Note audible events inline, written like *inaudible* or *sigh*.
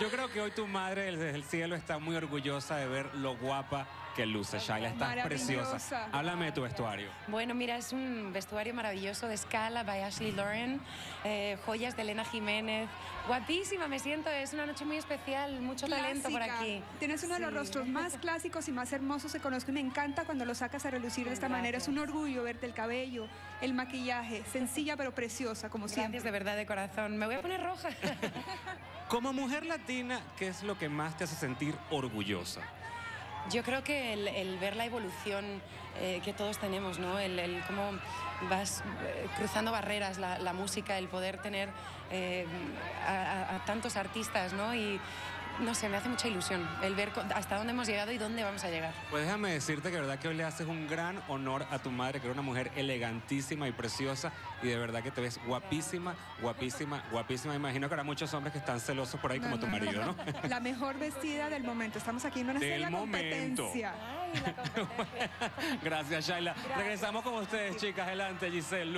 Yo creo que hoy tu madre desde el cielo está muy orgullosa de ver lo guapa que luce. Shaila, estás preciosa. Háblame de tu vestuario. Bueno, mira, es un vestuario maravilloso de Scala by Ashley Lauren, eh, joyas de Elena Jiménez. Guapísima, me siento, es una noche muy especial, mucho talento por aquí. Tienes uno de los rostros más *laughs* clásicos y más hermosos que conozco y me encanta cuando lo sacas a relucir de esta manera. Es un orgullo verte el cabello, el maquillaje, sencilla pero preciosa, como siempre. Gracias de verdad de corazón. Me voy a poner roja. *laughs* Como mujer latina, ¿qué es lo que más te hace sentir orgullosa? Yo creo que el, ver la evolución eh, que todos tenemos, ¿no? El, cómo vas eh, cruzando barreras, la, música, el poder tener eh, a, a- a tantos artistas, ¿no? Y no sé, me hace mucha ilusión el ver hasta dónde hemos llegado y dónde vamos a llegar. Pues déjame decirte que de verdad que hoy le haces un gran honor a tu madre, que era una mujer elegantísima y preciosa, y de verdad que te ves guapísima, guapísima, guapísima. Imagino que habrá muchos hombres que están celosos por ahí como tu marido, ¿no? La mejor vestida del momento. Estamos aquí en una Del seria momento. competencia. *laughs* Gracias, Shaila. Regresamos con ustedes, chicas. Adelante, Giselle.